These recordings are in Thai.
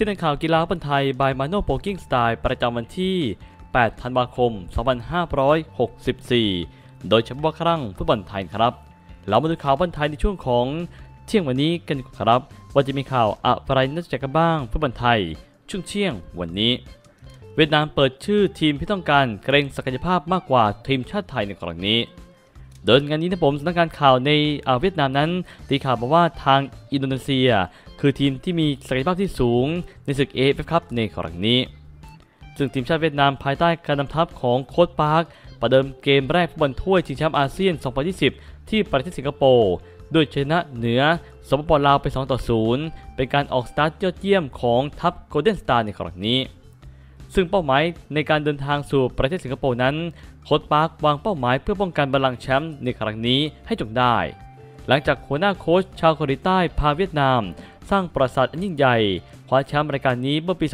ที่ในข่าวกีฬาบอลไทยบายมาโนโปกิ้งสไตล์ประจำวันที่ 8 ธันวาคม 2564 โดยเฉพาะครั้งฟุตบอลไทยครับ เรามาดูข่าวบอลไทยในช่วงของเที่ยงวันนี้กันครับ ว่าจะมีข่าวอะไรน่าจะกันบ้างฟุตบอลไทย ช่วงเที่ยงวันนี้ เวียดนามเปิดชื่อทีมที่ต้องการเกรงศักยภาพมากกว่าทีมชาติไทยในครั้งนี้ โดยงานนี้นะผมสำนักงานข่าวในเวียดนามนั้นตีข่าวมาว่าทางอินโดนีเซีย คือทีมที่มีศักยภาพที่สูงในศึก AFF Cup ในครั้งนี้ ซึ่งทีมชาติเวียดนามภายใต้การนำทัพของโค้ชปาร์คประเดิมเกมแรกฟุตบอลถ้วยชิงแชมป์อาเซียน 2020 ที่ประเทศสิงคโปร์ด้วยชนะเหนือสปป.ลาวไป 2 ต่อ 0 เป็นการออกสตาร์ทยอดเยี่ยมของทัพ Golden Star ในครั้งนี้ ซึ่งเป้าหมายในการเดินทางสู่ประเทศสิงคโปร์นั้นโค้ชปาร์ควางเป้าหมายเพื่อป้องกันบัลลังก์แชมป์ในครั้งนี้ให้จงได้ หลังจากหัวหน้าโค้ชชาวเกาหลีใต้พาเวียดนาม สร้างปราสาทอันยิ่งใหญ่คว้าแชมป์รายการนี้เมื่อปี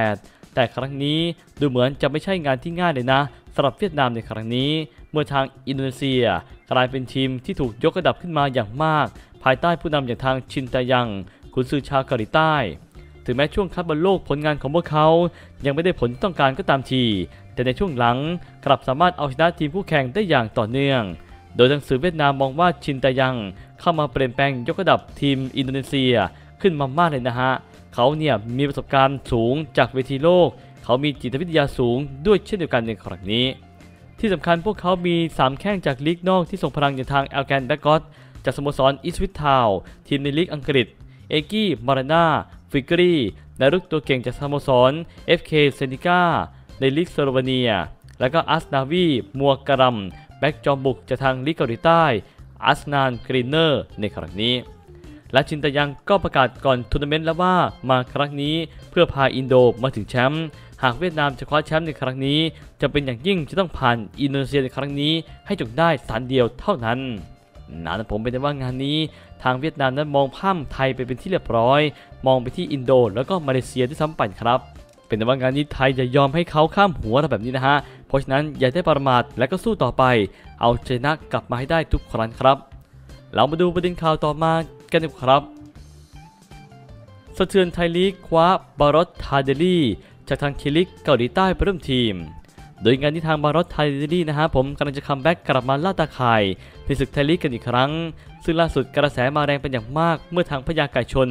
2018 แต่ครั้งนี้ดูเหมือนจะไม่ใช่งานที่ง่ายเลยนะสำหรับเวียดนามในครั้งนี้ เมื่อทางอินโดนีเซีย กลายเป็นทีมที่ถูกยกระดับขึ้นมาอย่างมาก ภายใต้ผู้นำอย่างทางชินตายังคุณซือชาวเกาหลีใต้ ถึงแม้ช่วงคัดบอลโลกผลงานของพวกเขา ยังไม่ได้ผลที่ต้องการก็ตามที แต่ในช่วงหลังกลับสามารถเอาชนะทีมคู่แข่งได้อย่างต่อเนื่อง โดยทางสื่อเวียดนามมองว่าชินตายัง เข้ามาเปลี่ยนแปลงยกระดับทีมอินโดนีเซียขึ้นมามากเลยนะฮะ เขาเนี่ยมีประสบการณ์สูงจากเวทีโลก เขามีจิตวิทยาสูงด้วยเช่นเดียวกันในครั้งนี้ ที่สำคัญพวกเขามี 3 แข้งจากลีกนอกที่ส่งพลังอย่างทางแอลแกนแบกกอตจากสโมสรอีสวิททาวทีมในลีกอังกฤษ เอกี้ มาราน่า ฟิกรีแนวรุกตัวเก่งจากสโมสร FK Senica ในลีกสโลวาเนีย และก็อัสนาวี มังกวาลัม แบ็กจอมบุกจากทางลีกเกาหลีใต้ Ansan Greeners ในครั้งนี้ และชินแทยงก็ประกาศก่อนทัวร์นาเมนต์แล้วว่ามาครั้งนี้เพื่อพาอินโดมาถึงแชมป์ หากเวียดนามจะคว้าแชมป์ในครั้งนี้ จะเป็นอย่างยิ่งจะต้องผ่านอินโดนีเซียในครั้งนี้ให้จงได้สถานเดียวเท่านั้น นะผมเป็นว่างานนี้ ทางเวียดนามนั้นมองข้ามไทยไปเป็นที่เรียบร้อย มองไปที่อินโดแล้วก็มาเลเซียด้วยซ้ำไปครับเป็นแต่ว่างานนี้ไทยจะยอมให้เขาข้ามหัวเราแบบนี้นะฮะ เพราะฉะนั้นอย่าได้ประมาทและก็สู้ต่อไป เอาชนะกลับมาให้ได้ทุกครั้งครับ เรามาดูประเด็นข่าวต่อมากันดีกว่าครับสะเทือนไทยลีกคว้าบารอสทาเดลี่จากทาง K League เกาหลีใต้ไปร่วมทีม โดยงานที่ทางบารอสทาเดลี่นะฮะผมกำลังจะ comeback กลับมาล่าตาข่ายในศึกไทยลีกกันอีกครั้ง ซึ่งล่าสุดกระแสมาแรงเป็นอย่างมากเมื่อทางพญาไก่ชน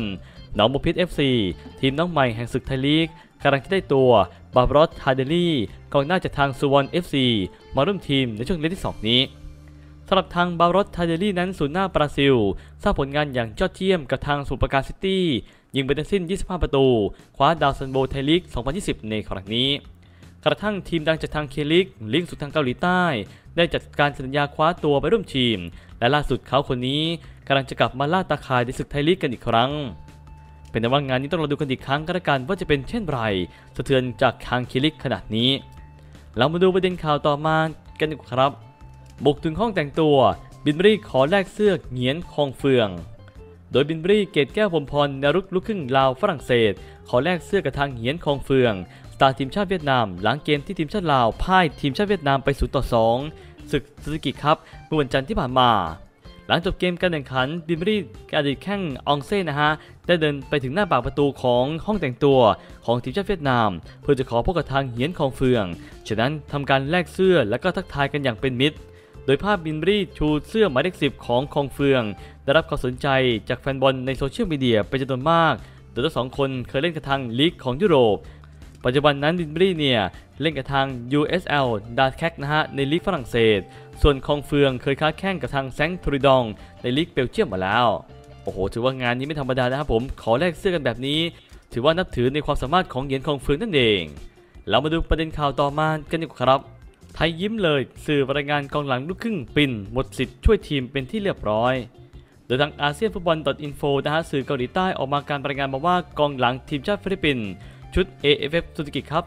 หนองบัวพิชญ FC ทีมน้องใหม่แห่งศึกไทยลีกกำลังจะได้ตัวบารอสทาเดลี่กองหน้าจากทางซูวอน FC มาร่วมทีมในช่วง leg ที่ 2 นี้สำหรับทางบารอสทาเดลี่นั้นศูนย์หน้าบราซิล สร้างผลงานอย่างยอดเยี่ยมกับทางสมุทรปราการซิตี้ยิงไปทั้งสิ้น 25 ประตู คว้าดาวซัลโวไทยลีก 2020 ในครั้งนี้ กระทั่งทีมดังจากทาง K Leagueลิงสุดทางเกาหลีใต้ ได้จัดการสัญญาคว้าตัวไปร่วมทีม และล่าสุดเขาคนนี้กำลังจะกลับมาล่าตาข่ายในศึกไทยลีกกันอีกครั้ง เป็นแต่ว่างานนี้ต้องรอดูกันอีกครั้งก็แล้วกันว่าจะเป็นเช่นไรสะเทือนจากทางเคลิกขนาดนี้ เรามาดูประเด็นข่าวต่อมากันดีกว่าครับบุกถึงห้องแต่งตัว บินบรีขอแลกเสื้อเหงียนคองเฟือง โดยบินบรีเกตแก้วพรมพรนรุกลุกครึ่งลาวฝรั่งเศส ขอแลกเสื้อกับทางเหงียนคองเฟือง ตาร์ทีมชาติเวียดนาม หลังเกมที่ทีมชาติลาวพ่ายทีมชาติเวียดนามไป0ต่อ2ศึกซูซูกิครับเมื่อวันจันทร์ที่ผ่านมา หลังจบเกมการแข่งขันบิลลี่อดีตแข้งโอแซร์นะฮะได้เดินไปถึงหน้าปากประตูของห้องแต่งตัวของทีมชาติเวียดนาม เพื่อจะขอพบกับทางเหียนคองเฟือง ฉะนั้นทำการแลกเสื้อและก็ทักทายกันอย่างเป็นมิตรโดยภาพบิลลี่ชูเสื้อหมายเลขสิบของคองเฟือง ได้รับความสนใจจากแฟนบอลในโซเชียลมีเดียเป็นจำนวนมาก โดยทั้งสองคนเคยเล่นกับทางลีกของยุโรป ปัจจุบันนั้นบิลลี่เนี่ยเล่นกับทาง USL ดันเคิร์กนะฮะในลีกฝรั่งเศส ส่วนคองเฟืองเคยค้าแข่งกับทางแซงทริดองในลีกเบลเยียมมาแล้ว โอ้โห ถือว่างานนี้ไม่ธรรมดานะครับผม ขอแลกเสื้อกันแบบนี้ ถือว่านับถือในความสามารถของเหงียนคองเฟืองนั่นเอง เรามาดูประเด็นข่าวต่อมากันดีกว่าครับ ไทยยิ้มเลยสื่อรายงานกองหลังลูกครึ่งปินส์หมดสิทธิ์ช่วยทีมเป็นที่เรียบร้อยโดยทางอาเซียนฟุตบอล .info นะฮะสื่อเกาหลีใต้ออกมาการรายงานมาว่ากองหลังทีมชาติฟิลิปปินส์ ชุด AFF Suzuki Cup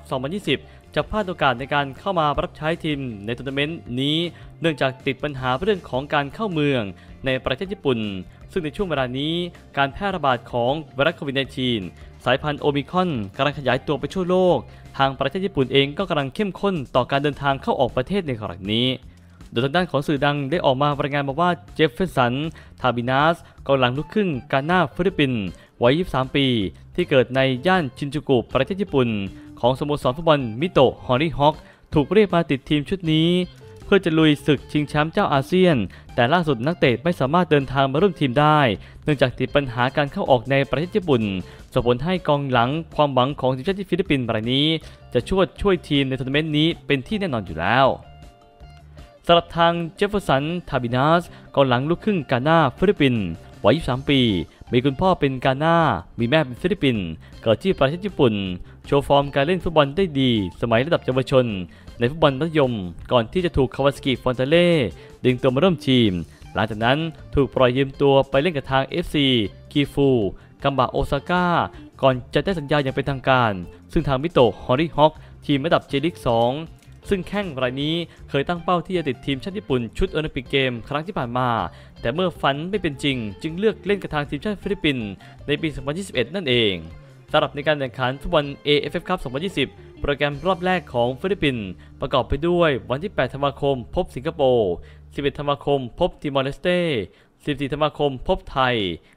2020 จะพลาดโอกาสในการเข้ามารับใช้ทีมในทัวร์นาเมนต์นี้ เนื่องจากติดปัญหาเรื่องของการเข้าเมืองในประเทศญี่ปุ่น ซึ่งในช่วงเวลานี้การแพร่ระบาดของไวรัสโควิด -19 สายพันธุ์โอมิครอนกำลังขยายตัวไปทั่วโลก ทางประเทศญี่ปุ่นเองก็กำลังเข้มข้นต่อการเดินทางเข้าออกประเทศในครั้งนี้โดยทางด้านของสื่อดังได้ออกมารายงานมาว่าเจฟเฟสัน ทาบินัสกองหลังลูกครึ่งกาน่าฟิลิปปินส์ วัย 23 ปี ที่เกิดในย่านชินจูกุประเทศญี่ปุ่น ของสโมสรฟุตบอลมิโตะฮอลลีฮอกถูกเรียกมาติดทีมชุดนี้ เพื่อจะลุยศึกชิงแชมป์เจ้าอาเซียน แต่ล่าสุดนักเตะไม่สามารถเดินทางมาร่วมทีมได้ เนื่องจากติดปัญหาการเข้าออกในประเทศญี่ปุ่นส่งผลให้กองหลังความหวังของทีมชาติฟิลิปปินส์รายนี้ จะชวดช่วยทีมในทัวร์นาเมนต์นี้เป็นที่แน่นอนอยู่แล้วสำหรับทางเจฟเฟอร์สัน ทาบินัสกองหลังลูกครึ่งกาน่าฟิลิปปินส์วัย 23 ปี มีคุณพ่อเป็นกาน่า มีแม่เป็นฟิลิปปินส์ เกิดที่ประเทศญี่ปุ่น โชว์ฟอร์มการเล่นฟุตบอลได้ดี สมัยระดับเยาวชน ในฟุตบอลมัธยม ก่อนที่จะถูกคาวาซากิฟรอนตาเล่ดึงตัวมาร่วมทีม หลังจากนั้นถูกปล่อยยืมตัวไปเล่นกับทาง FC กิฟุกัมบะโอซาก้า ก่อนจะได้สัญญาอย่างเป็นทางการ ซึ่งทางมิโตะฮอลลีฮอกทีมระดับ J League 2 ซึ่งแข้งรายนี้เคยตั้งเป้าที่จะติดทีมชาติญี่ปุ่นชุดโอลิมปิกเกม ครั้งที่ผ่านมา แต่เมื่อฝันไม่เป็นจริง จึงเลือกเล่นกับทางทีมชาติฟิลิปปินส์ในปี 2021 นั่นเองสำหรับในการแข่งขันฟุตบอล AFF Cup 2020 โปรแกรมรอบแรกของฟิลิปปินส์ประกอบไปด้วยวันที่ 8 ธันวาคม พบสิงคโปร์ 11 ธันวาคม พบติมอร์เลสเต้ 14ธันวาคมพบไทย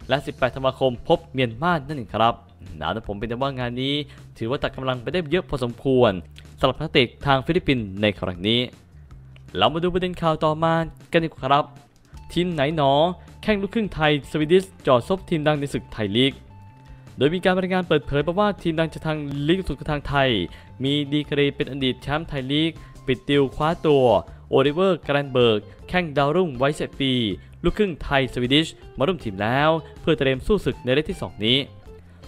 และ 18ธันวาคมพบเมียนมานั่นเองครับนะแต่ผมเป็นแต่ว่างานนี้ ถือว่าตัดกำลังไปได้เยอะพอสมควรสำหรับนักเตะทางฟิลิปปินส์ในครั้งนี้ เรามาดูประเด็นข่าวต่อมากันดีกว่าครับ ทีมไหนหนอ แข้งลูกครึ่งไทยสวีดิชจ่อซบทีมดังในศึกไทยลีก โดยมีการรายงานเปิดเผยมาว่าทีมดังจากทางลีกสูงสุดทางไทย มีดีกรีเป็นอดีตแชมป์ไทยลีก ปิดดีลคว้าตัวโอลิเวอร์กรันเบิร์ก แข้งดาวรุ่งวัยเจ็ดปี ลูกครึ่งไทยสวีดิชมาร่วมทีมแล้ว เพื่อเตรียมสู้ศึกในเลกที่ 2 นี้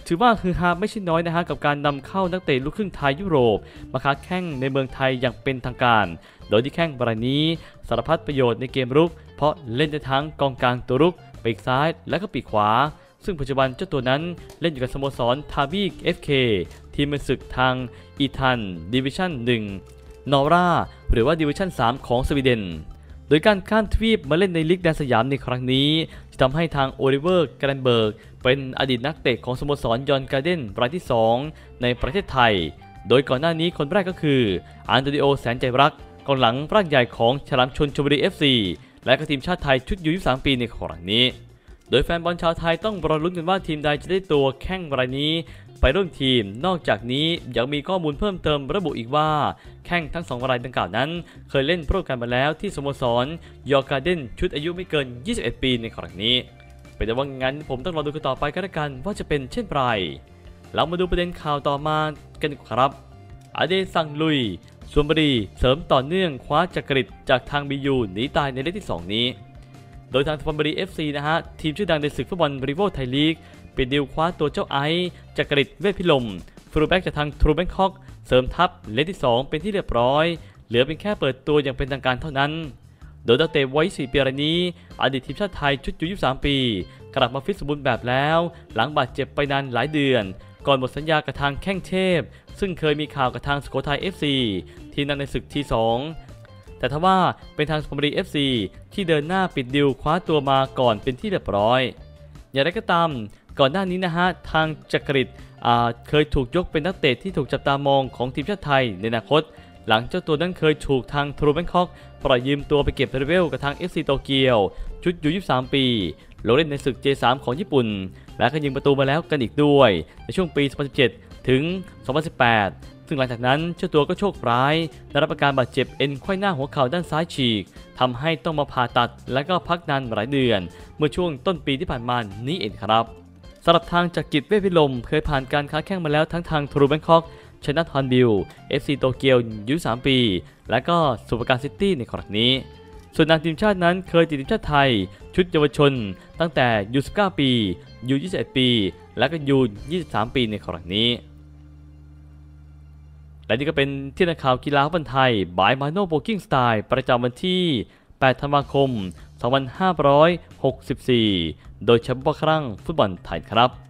ถือว่าฮือฮาไม่ใช่น้อยนะฮะกับการนำเข้านักเตะลูกครึ่งไทยยุโรป มาค้าแข้งในเมืองไทยอย่างเป็นทางการ โดยที่แข้งรายนี้สารพัดประโยชน์ในเกมรุก เพราะเล่นได้ทั้งกองกลางตัวรุกปีกซ้ายและก็ปีกขวา ซึ่งปัจจุบันเจ้าตัวนั้นเล่นอยู่กับสโมสรทาบีก FK ทีมเป็นศึกทางEttan ดิวิชั่น1 Norra หรือว่าดิวิชั่น 3 ของสวีเดน โดยการข้ามทวีปมาเล่นในลีกแดนสยามในครั้งนี้จะทำให้ทางโอลิเวอร์แกรนเบิร์กเป็นอดีตนักเตะของสโมสรยอนการ์เดนรายที่ 2 ในประเทศไทย โดยก่อนหน้านี้คนแรกก็คืออันโตนิโอแสนใจรักกองหลังร่างใหญ่ของฉลามชนชมบุรี FC และก็ทีมชาติไทยชุด U23ปีในครั้งนี้ โดยแฟนบอลชาวไทยต้องรอลุ้นกันว่าทีมใดจะได้ตัวแข้งรายนี้ ไปร่วมทีม นอกจากนี้ยังมีข้อมูลเพิ่มเติมระบุอีกว่า แข้งทั้งสองรายดังกล่าวนั้น เคยเล่นโปรแกรมมาแล้วที่สโมสรยอร์การ์เดนชุดอายุไม่เกิน 21 ปีในครั้งนี้เป็นแต่ว่างั้นผมต้องรอดูกันต่อไปก็แล้วกันว่าจะเป็นเช่นไรเรามาดูประเด็นข่าวต่อมากันครับอเดซังลุยส่วนบรีเสริมต่อเนื่องคว้าจักริดจากทางบียูหนีตายในเลขที่ 2 นี้ โดยทางสุพรรณบุรี FC นะฮะ ทีมชื่อดังในศึกฟุตบอลบริโวไทยลีก ป็นดีลคว้าตัวเจ้าไอซ์จักรกฤษณ์เวชภิรมย์ฟูลแบ็กจากทางทรูแบงคอกเสริมทัพเลกที่ 2 เป็นที่เรียบร้อย เหลือเป็นแค่เปิดตัวอย่างเป็นทางการเท่านั้น โดยนักเตะวัย4ปีรายนี้ อดีตทีมชาติไทยชุด U23 ปี กลับมาฟิตสมบูรณ์แบบแล้ว หลังบาดเจ็บไปนานหลายเดือน ก่อนหมดสัญญากับทางแข้งเทพ ซึ่งเคยมีข่าวกับทางสโคไทย FC ทีมนั้นในศึกที่ 2 แต่ทว่าเป็นทางสปอร์ต FC ที่เดินหน้าปิดดิวคว้าตัวมาก่อนเป็นที่เรียบร้อยอย่างไรก็ตาม ก่อนหน้านี้นะฮะทางจักริดเคยถูกยกเป็นนักเตะที่ถูกจับตามองของทีมชาติไทยในอนาคต หลังเจ้าตัวนั้นเคยถูกทางทรูแบงคอกปล่อยยืมตัวไปเก็บเลเวลกับทาง FC โตเกียว ชุดยู23 ปีลงเล่นในศึก J3 ของญี่ปุ่น และก็ยิงประตูมาแล้วกันอีกด้วย ในช่วงปี 2017 ถึง 2018 ซึ่งหลังจากนั้นเจ้าตัวก็โชคร้ายได้รับอาการบาดเจ็บเอ็นไขว้หน้าหัวเข่าด้านซ้ายฉีกทำให้ต้องมาผ่าตัดและก็พักนานหลายเดือน เมื่อช่วงต้นปีที่ผ่านมานี้เองครับ สำหรับทางจักรกฤษณ์เวชภิรมย์ เคยผ่านการค้าแข้งมาแล้วทั้งทางทรูแบงคอกชัยนาทฮอร์นบิล FC Tokyo U23ปี และก็สมุทรปราการซิตี้ในครั้งนี้ ส่วนทางทีมชาตินั้นเคยติดทีมชาติไทย ชุดเยาวชน ตั้งแต่ U19ปี U21ปี และก็ U23 ปีในครั้งนี้ และนี่ก็เป็นที่นักข่าวกีฬาฟุตบอลไทยบายมาโนโบกิ้งสไตล์ประจำวันที่ 8 ธันวาคม 2564 โดยแชมป์ครั้งฟุตบอลไทยครับ